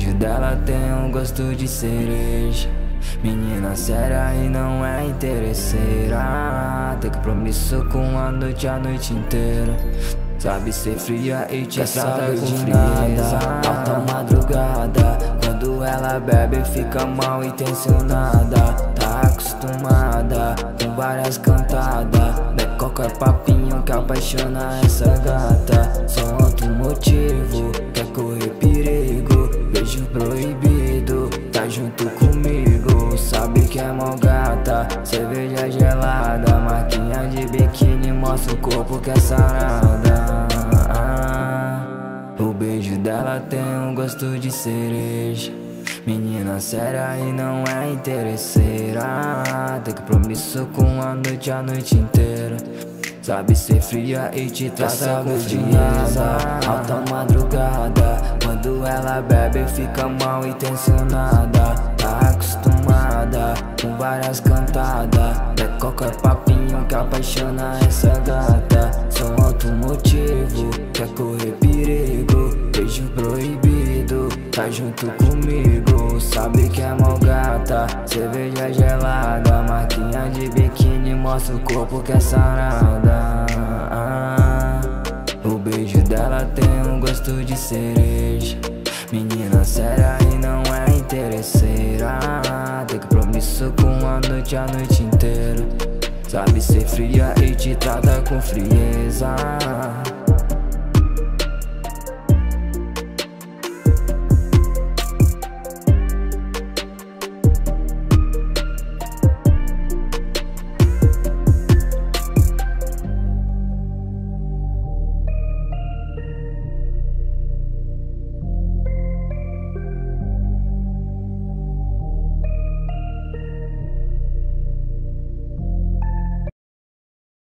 beijo dela tem um gosto de cereja. Menina séria e não é interesseira. Tem compromisso com a noite a noite inteira. Sabe ser fria e te trata com frieza. Alta madrugada Quando ela bebe fica mal intencionada. Tá acostumada com várias cantadas. De qualquer papinho que apaixona essa gata. Só outro motivo Cerveja gelada Marquinha de biquíni Mostra o corpo que é sarada. O beijo dela tem um gosto de cereja. Menina séria e não é interesseira. Tem compromisso com a noite a noite inteira. Sabe ser fria e te trata com frieza. Alta madrugada Quando ela bebe fica mal intencionada. Tá acostumada com várias cantadas É qualquer papinho que apaixona essa gata. Só outro motivo Quer correr Tá junto comigo, sabe que é mó gata Cerveja gelada, marquinha de biquíni Mostra o corpo que é sarada. O beijo dela tem um gosto de cereja. Menina séria e não é interesseira Tem compromisso com a noite a noite inteira. Sabe ser fria e te com frieza